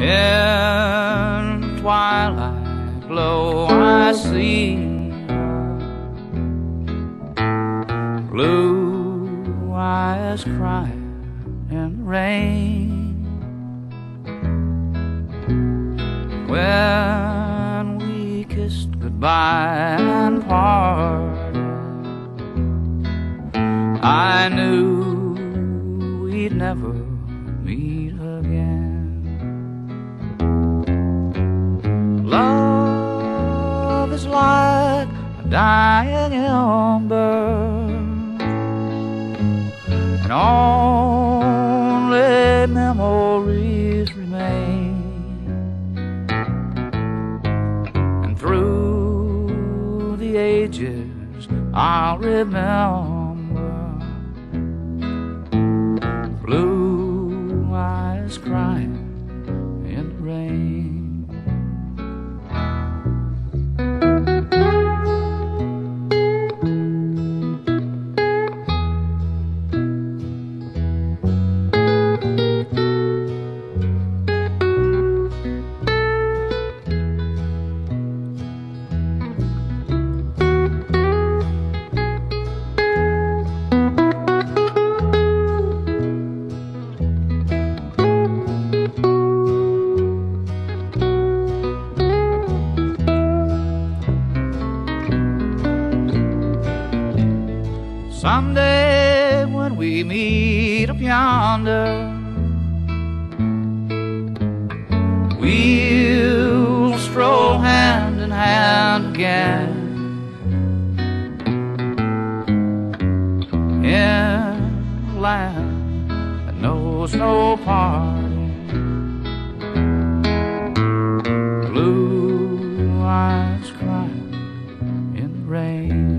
In twilight glow I see Blue eyes crying in the rain. When we kissed goodbye and parted I knew we'd never meet again dying ember And only memories remain. And through the ages I'll remember. Blue eyes crying in the rain Someday when we meet up yonder, we'll stroll hand in hand again. In a land that knows no parting, blue eyes crying in the rain.